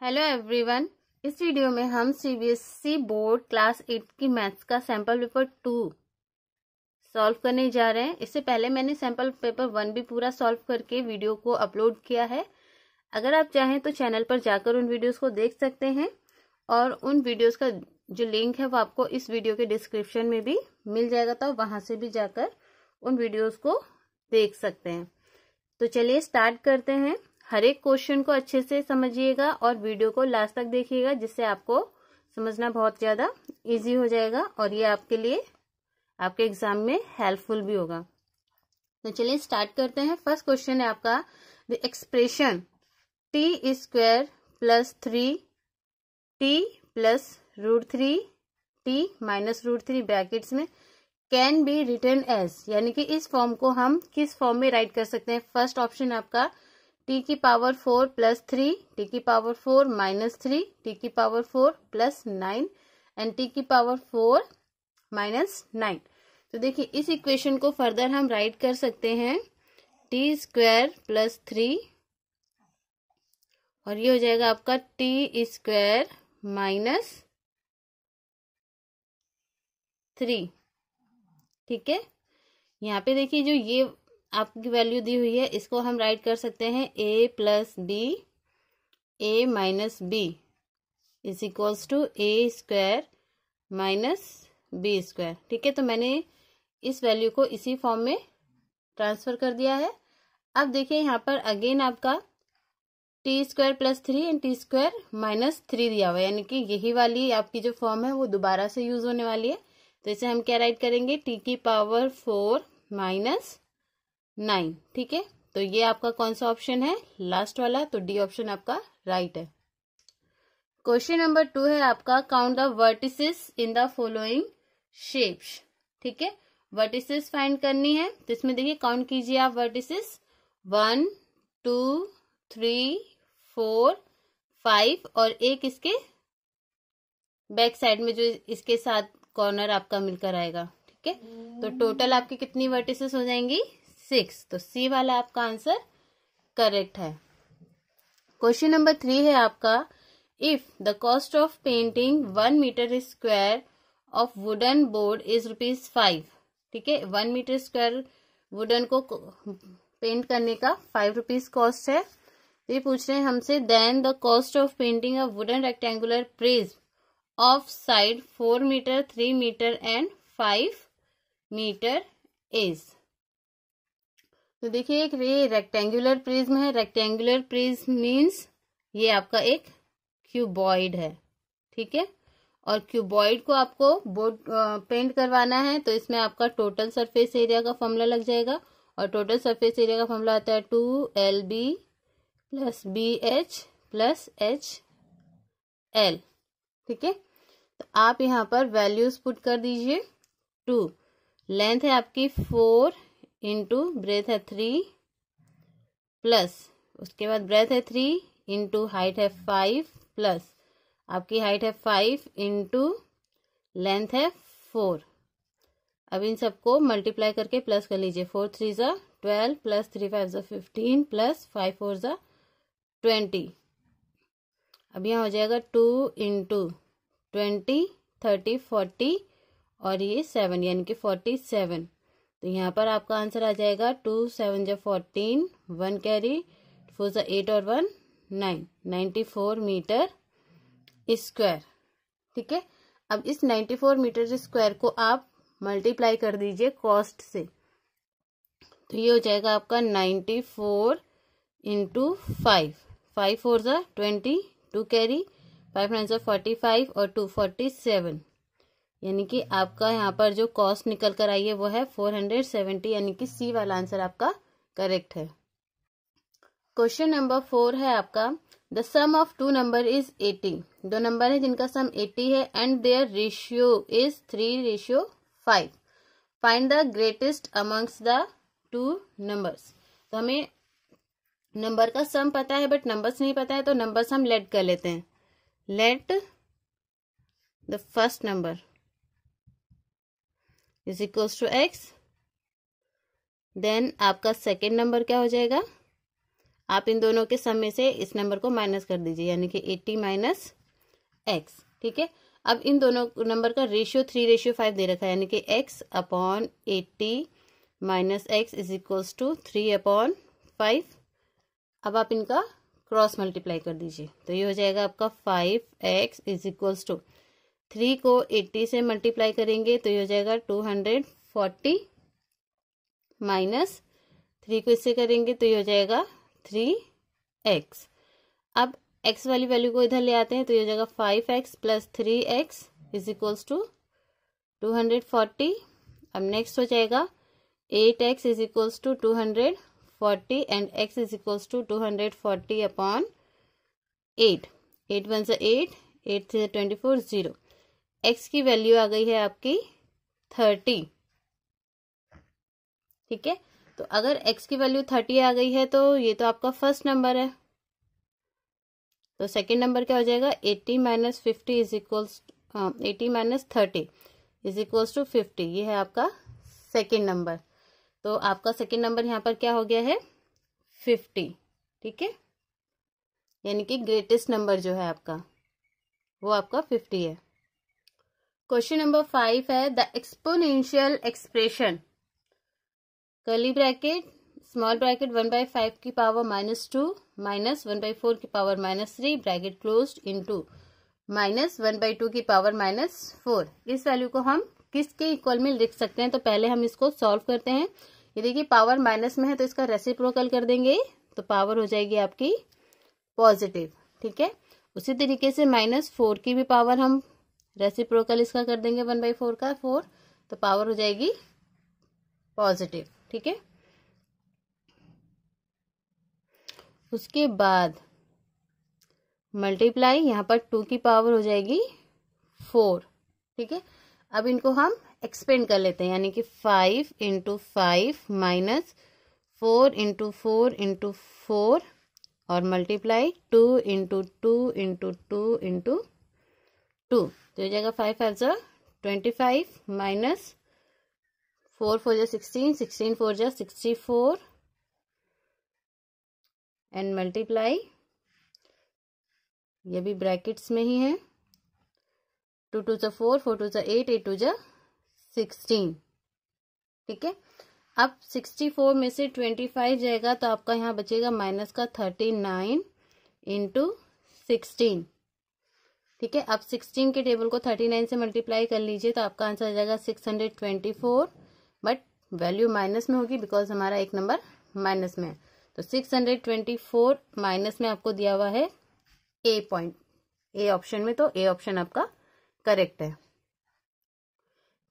Hello everyone इस video में हम सीबीएसई बोर्ड क्लास एट की मैथ्स का सैंपल पेपर टू सॉल्व करने जा रहे हैं। इससे पहले मैंने सैंपल पेपर वन भी पूरा सॉल्व करके वीडियो को अपलोड किया है। अगर आप चाहें तो चैनल पर जाकर उन वीडियोस को देख सकते हैं और उन वीडियोस का जो लिंक है वो आपको इस वीडियो के डिस्क्रिप्शन में भी मिल जाएगा तो वहाँ से भी जाकर उन वीडियोज़ को देख सकते हैं। तो चलिए स्टार्ट करते हैं। हर एक क्वेश्चन को अच्छे से समझिएगा और वीडियो को लास्ट तक देखिएगा, जिससे आपको समझना बहुत ज़्यादा इजी हो जाएगा और ये आपके लिए, आपके एग्ज़ाम में हेल्पफुल भी होगा। तो चलिए स्टार्ट करते हैं। फ़र्स्ट क्वेश्चन है आपका the expression T square plus three T plus root three T minus root three brackets में कैन बी रिटर्न एज यानी कि इस फॉर्म को हम किस फॉर्म में राइट कर सकते हैं? फ़र्स्ट ऑप्शन आपका टी की power four plus three, T की power four minus three, T की power four plus nine and T की पावर फोर माइनस नाइन। तो देखिए, इस इक्वेशन को फर्दर हम राइट कर सकते हैं। टी स्क्वायर प्लस थ्री, और ये हो जाएगा आपका टी स्क्वायर माइनस थ्री। ठीक है? यहाँ पे देखिए जो ये आपकी वैल्यू दी हुई है, इसको हम राइट कर सकते हैं A plus B A minus B is equals to A square minus B square ठीक है तो मैंने इस वैल्यू को इसी फॉर्म में ट्रांसफ़र कर दिया है। अब देखिए, यहाँ पर अगेन आपका T square plus three and T square minus three दिया हुआ है। यानी कि यही वाली आपकी जो फॉर्म है, वो दोबारा से यूज़ होने वाली है। तो इसे हम क्या राइट करेंगे? टी की पावर फोर माइनस नाइन, ठीक है? तो ये आपका कौन सा ऑप्शन है? लास्ट वाला तो डी ऑप्शन आपका राइट है। क्वेश्चन नंबर टू है आपका count the vertices in the following shapes ठीक है? वर्टिसेस फाइंड करनी है तो इसमें देखिए काउंट कीजिए आप vertices one two three four five और एक इसके बैक साइड में जो इसके साथ कॉर्नर आपका मिलकर आएगा, ठीक है? तो टोटल आपकी कितनी वर्टिसेस हो जाएँगी? सिक्स तो सी वाला आपका आंसर करेक्ट है। क्वेश्चन नंबर थ्री है आपका, if the cost of painting one metre square of wooden board is rupees five, ठीक है? वन मीटर स्क्वायर वुडन को पेंट करने का फाइव रुपीज़ कॉस्ट है। तो ये पूछ रहे हैं हमसे, then the cost of painting a wooden rectangular prism of side four metre, three metre and five metre is. तो देखिए एक ये रेक्टेंगुलर प्रिज्म है। रेक्टेंगुलर प्रिज्म मीन्स ये आपका एक क्यूबॉइड है, ठीक है? और क्यूबॉइड को आपको बोर्ड पेंट करवाना है तो इसमें आपका टोटल सरफेस एरिया का फॉर्मूला लग जाएगा। और टोटल सरफेस एरिया का फॉर्मूला आता है two L B plus B H plus H L, ठीक है? तो आप यहाँ पर वैल्यूज़ पुट कर दीजिए। टू लेंथ है आपकी फोर इंटू ब्रेथ है थ्री प्लस उसके बाद ब्रेथ है थ्री इंटू हाइट है फाइव प्लस आपकी हाइट है फाइव इंटू लेंथ है फोर अब इन सबको मल्टीप्लाई करके प्लस कर लीजिए. फोर थ्री ज़ा ट्वेल्व प्लस थ्री फाइव ज़ा फिफ्टीन प्लस फाइव फोर ज़ा ट्वेंटी अब यहाँ हो जाएगा two into twenty thirty forty और ये सेवन यानी कि फोर्टी सेवन तो यहाँ पर आपका आंसर आ जाएगा टू सेवन जो फोर्टीन, वन कैरी, फोर जो एट और one nine, ninety four metre square. ठीक है? अब इस नाइन्टी फोर मीटर स्क्वायर को आप मल्टीप्लाई कर दीजिए कॉस्ट से। तो ये हो जाएगा आपका ninety four into five. Five four ज़ा twenty, two carry, five nine ज़ा फोर्टी फाइव और टू फोर्टी सेवन। यानी कि आपका यहाँ पर जो कॉस्ट निकल कर आई है, वो है फोर हंड्रेड सेवेंटी यानी कि सी वाला आंसर आपका करेक्ट है। क्वेश्चन नंबर फोर है आपका। The sum of two number is eighty दो नंबर है जिनका सम एटी है and their ratio is three ratio five find the greatest amongst the two numbers तो हमें नंबर का सम पता है बट नंबर्स नहीं पता है तो नंबर्स हम लेट कर लेते हैं। Let the first number is equals to X then आपका सेकेंड नंबर क्या हो जाएगा? आप इन दोनों के समय से इस नंबर को माइनस कर दीजिए, यानी कि एट्टी माइनस एक्स ठीक है? अब इन दोनों नंबर का रेशियो थ्री रेशियो फाइव दे रखा है, यानी कि X upon eighty minus X is equals to three upon five अब आप इनका क्रॉस मल्टीप्लाई कर दीजिए तो ये हो जाएगा आपका five X is equals to three को एट्टी से मल्टीप्लाई करेंगे तो ये हो जाएगा two hundred forty minus three को इससे करेंगे तो ये हो जाएगा थ्री एक्स। अब एक्स वाली वैल्यू को इधर ले आते हैं तो ये हो जाएगा five X plus three X is equals to two hundred forty. अब नेक्स्ट हो जाएगा eight X is equals to two hundred forty and X is equals to two hundred forty upon eight. Eight one से eight eight three twenty four, zero. X की value आ गई है आपकी thirty ठीक है? तो अगर एक्स की वैल्यू थर्टी आ गई है तो ये तो आपका फ़र्स्ट नंबर है। तो सेकेंड नंबर क्या हो जाएगा? Eighty minus fifty is equals eighty minus thirty is equals to fifty ये है आपका सेकेंड नंबर तो आपका सेकेंड नंबर यहाँ पर क्या हो गया है? फिफ्टी ठीक है? यानी कि ग्रेटेस्ट नंबर जो है आपका, वो आपका फिफ्टी है। क्वेश्चन नंबर फाइव है the exponential expression curly bracket small bracket one by five की power minus two minus one by four की power minus three bracket close in two minus one by two की power minus four इस value को हम किसके equal में लिख सकते हैं? तो पहले हम इसको सॉल्व करते हैं। ये देखिए पावर माइनस में है तो इसका रेसिप्रोकल कर देंगे। तो पावर हो जाएगी आपकी पॉजिटिव ठीक है? उसी तरीके से माइनस फोर की भी पावर हम रेसिप्रोकल इसका कर देंगे वन बाई फोर का फोर तो पावर हो जाएगी पॉजिटिव ठीक है? उसके बाद मल्टीप्लाई यहाँ पर टू की पावर हो जाएगी फोर ठीक है? अब इनको हम एक्सपेंड कर लेते हैं, यानी कि five into five minus four into four into four और multiply two into two into two into two तो हो जाएगा five five twenty five minus four four जा सिक्सटीन सिक्सटीन फोर जा सिक्सटी फोर एंड मल्टीप्लाई ये भी brackets में ही है। टू टू जा फोर फोर टू जा एट एट टू जा सिक्सटीन ठीक है? अब सिक्सटी फोर में से ट्वेंटी फाइव जाएगा तो आपका यहाँ बचेगा माइनस का थर्टी नाइन इंटू सिक्सटीन ठीक है? अब सिक्सटीन के टेबल को थर्टी नाइन से मल्टीप्लाई कर लीजिए तो आपका आंसर आ जाएगा six hundred twenty four but value minus में होगी बिकॉज़ हमारा एक नंबर माइनस में है। तो six hundred twenty four minus में आपको दिया हुआ है ए पॉइंट ए ऑप्शन में तो ए ऑप्शन आपका करेक्ट है।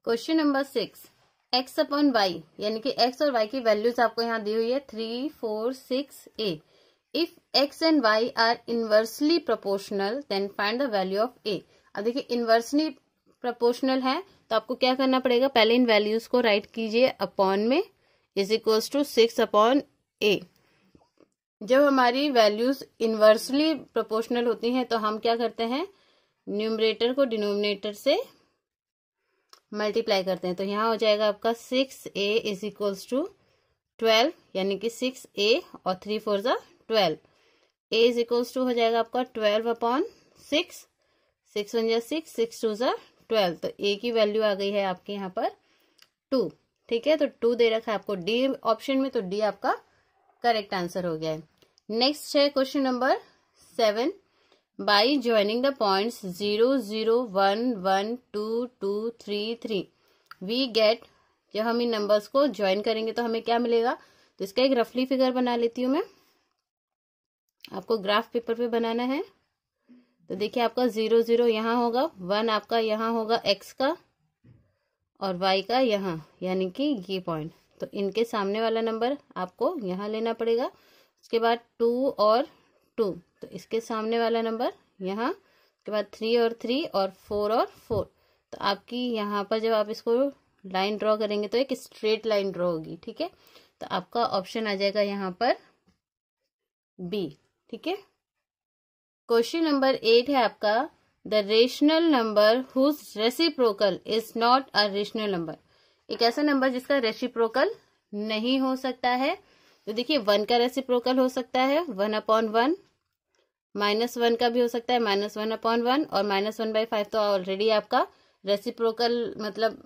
Question number six X upon Y यानी कि एक्स और वाई की वैल्यूज़ आपको यहाँ दी हुई है three four six A if X and Y are inversely proportional then find the value of A अब देखिए इनवर्सली प्रोपोर्शनल है तो आपको क्या करना पड़ेगा? पहले इन वैल्यूज़ को राइट कीजिए अपॉन में is equals to six upon A जब हमारी वैल्यूज़ इनवर्सली प्रोपोर्शनल होती हैं तो हम क्या करते हैं? न्यूमरेटर को डिनोमिनेटर से मल्टीप्लाई करते हैं। तो यहाँ हो जाएगा आपका six A is equals to twelve यानी कि सिक्स ए और थ्री फोर ज़ा twelve. A is equals to हो जाएगा आपका twelve upon six six one जा सिक्स सिक्स टू ज़ा ट्वेल्व तो ए की वैल्यू आ गई है आपके यहाँ पर टू ठीक है? तो टू दे रखा है आपको डी ऑप्शन में तो डी आपका करेक्ट आंसर हो गया है। नेक्स्ट है question number seven by joining the points zero zero one one two two three three we get जब हम इन नंबर्स को ज्वाइन करेंगे तो हमें क्या मिलेगा? तो इसका एक रफली फिगर बना लेती हूँ मैं। आपको ग्राफ पेपर पे बनाना है। तो देखिए आपका ज़ीरो ज़ीरो यहाँ होगा, वन आपका यहाँ होगा, एक्स का और वाई का यहाँ, यानी कि ये पॉइंट। तो इनके सामने वाला नंबर आपको यहाँ लेना पड़ेगा। उसके बाद टू और टू तो इसके सामने वाला नंबर यहाँ, उसके बाद थ्री और थ्री और फोर और फोर। तो आपकी यहाँ पर जब आप इसको लाइन ड्रॉ करेंगे तो एक स्ट्रेट लाइन ड्रॉ होगी, ठीक है? तो आपका ऑप्शन आ जाएगा यहाँ पर बी। ठीक है? क्वेश्चन नंबर एट है आपका। The rational number whose reciprocal is not a rational number एक ऐसा नंबर जिसका रेसिप्रोकल नहीं हो सकता है। तो देखिए वन का रेसिप्रोकल हो सकता है one upon one minus one का भी हो सकता है माइनस वन अपॉन वन और माइनस वन बाई फाइव तो ऑलरेडी आपका रेसिप्रोकल मतलब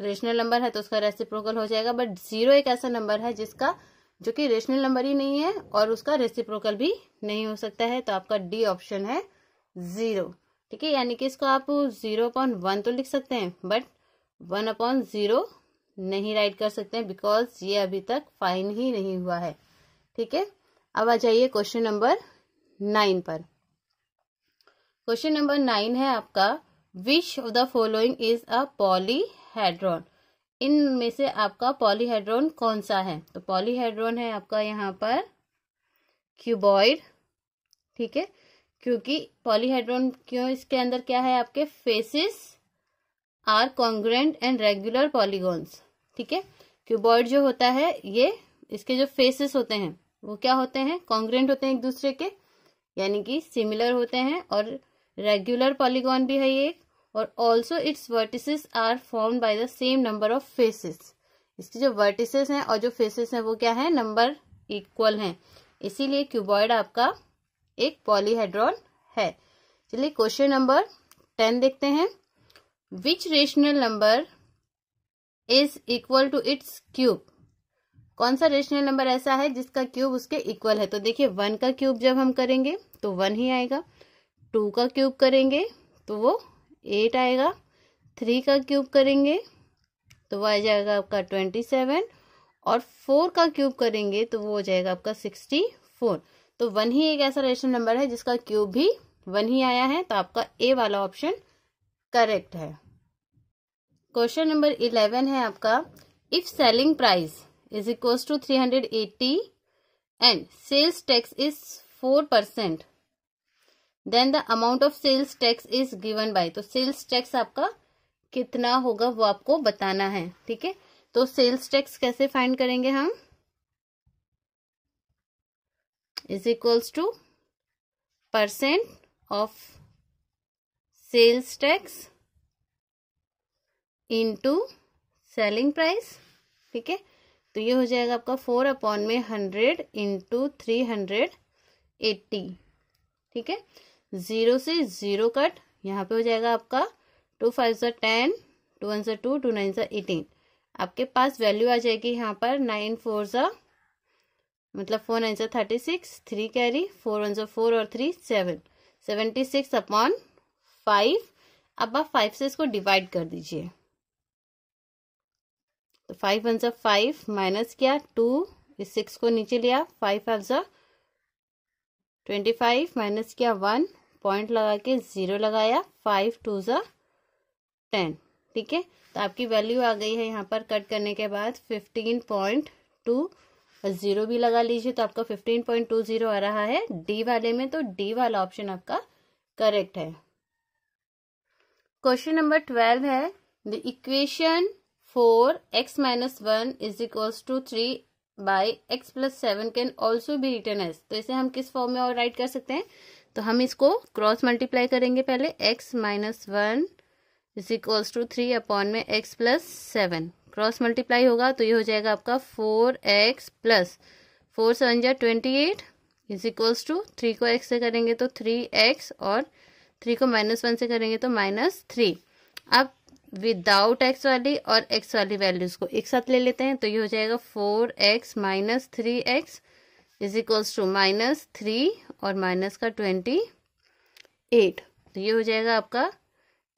रेशनल नंबर है तो उसका रेसिप्रोकल हो जाएगा। बट ज़ीरो एक ऐसा नंबर है जिसका जो कि रेशनल नंबर ही नहीं है और उसका रेसिप्रोकल भी नहीं हो सकता है तो आपका डी ऑप्शन है ज़ीरो ठीक है, यानी कि इसको आप ज़ीरो अपॉन वन तो लिख सकते हैं बट वन अपॉन ज़ीरो नहीं राइट कर सकते हैं बिकॉज़ ये अभी तक फाइन ही नहीं हुआ है। ठीक है, अब आ जाइए क्वेश्चन नंबर नाइन पर। क्वेश्चन नंबर नाइन है आपका which of the following is a polyhedron इनमें से आपका पॉलीहेड्रोन कौन सा है? तो पॉलीहेड्रोन है आपका यहाँ पर क्यूबॉइड, ठीक है? क्योंकि पॉलीहेड्रोन क्यों, इसके अंदर क्या है आपके? Faces are congruent and regular polygons, ठीक है? क्यूबॉइड जो होता है, ये इसके जो फेसेस होते हैं, वो क्या होते हैं? कॉन्ग्रेंट होते हैं एक दूसरे के, यानी कि सिमिलर होते हैं और रेगुलर पॉलीगॉन भी है ये और also its vertices are form by the same number of faces इसके जो वर्टिसेस हैं और जो फेसेस हैं, वो क्या है? नंबर इक्वल हैं। इसीलिए क्यूबॉइड आपका एक पॉलीहेड्रॉन है। चलिए क्वेश्चन नंबर टेन देखते हैं। Which rational number is equal to its cube कौन सा रेशनल नंबर ऐसा है जिसका क्यूब उसके इक्वल है? तो देखिए वन का क्यूब जब हम करेंगे तो वन ही आएगा। टू का क्यूब करेंगे तो वो एट आएगा, थ्री का क्यूब करेंगे तो वह आ जाएगा आपका ट्वेंटी सेवन और फोर का क्यूब करेंगे तो वो हो जाएगा आपका सिक्सटी फोर। तो वन ही एक ऐसा रेशनल नंबर है जिसका क्यूब भी वन ही आया है तो आपका ए वाला ऑप्शन करेक्ट है। क्वेश्चन नंबर इलेवन है आपका if selling price is equal to three hundred eighty and sales tax is four percent then the amount of sales tax is given by तो sales tax आपका कितना होगा वो आपको बताना है, ठीक है? तो सेल्स टैक्स कैसे फाइंड करेंगे हम? Is equals to percent of sales tax into selling price ठीक है? तो ये हो जाएगा आपका फोर अपॉन में hundred into three hundred eighty ठीक है? ज़ीरो से ज़ीरो कट, यहाँ पे हो जाएगा आपका टू फाइव ज़ा टेन, टू वन ज़ा टू टू नाइन ज़ा एटीन। आपके पास वैल्यू आ जाएगी यहाँ पर नाइन फोर ज़ा मतलब फोर नाइन ज़ा thirty six, three carry, four one ज़ा फोर और three seven. Seventy six upon five, अब आप फाइव से इसको डिवाइड कर दीजिए। तो फाइव वन ज़ा फाइव माइनस किया टू, इस सिक्स को नीचे लिया, फाइव फाइव ज़ा ट्वेंटी फाइव माइनस किया वन पॉइंट लगा के ज़ीरो लगाया, फाइव टू ज़ा टेन, ठीक है? तो आपकी वैल्यू आ गई है यहाँ पर कट करने के बाद फिफ्टीन पॉइंट टू ज़ीरो भी लगा लीजिए तो आपका फिफ्टीन पॉइंट टू ज़ीरो आ रहा है। डी वाले में तो डी वाला ऑप्शन आपका करेक्ट है। क्वेश्चन नंबर ट्वेल्व है, the equation four X minus one is equals to three by X plus seven can also be written as. तो इसे हम किस फॉर्म में और राइट कर सकते हैं? तो हम इसको क्रॉस मल्टीप्लाई करेंगे पहले X minus one is equals to three upon में X plus seven cross multiply होगा तो ये हो जाएगा आपका four X plus four seven जा twenty eight is equals to three को एक्स से करेंगे तो थ्री एक्स और थ्री को माइनस वन से करेंगे तो माइनस थ्री अब विदाउट एक्स वाली और एक्स वाली वैल्यूज़ को एक साथ ले लेते हैं तो ये हो जाएगा four X minus three X is equals to minus three और माइनस का ट्वेंटी एट तो ये हो जाएगा आपका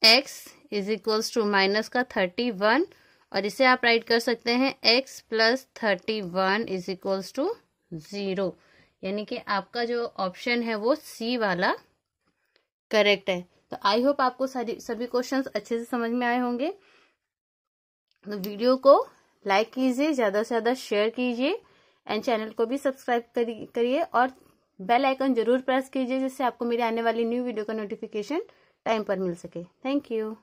x is equals to minus का थर्टी वन और इसे आप राइट कर सकते हैं x plus thirty one is equals to zero यानी कि आपका जो ऑप्शन है वो सी वाला करेक्ट है। तो आई होप आपको सारी सभी क्वेश्चंस अच्छे से समझ में आए होंगे। तो वीडियो को लाइक कीजिए, ज़्यादा से ज़्यादा शेयर कीजिए। एंड चैनल को भी सब्सक्राइब करिए और बेल आइकन ज़रूर प्रेस कीजिए जिससे आपको मेरी आने वाली न्यू वीडियो का नोटिफिकेशन टाइम पर मिल सके। Thank you.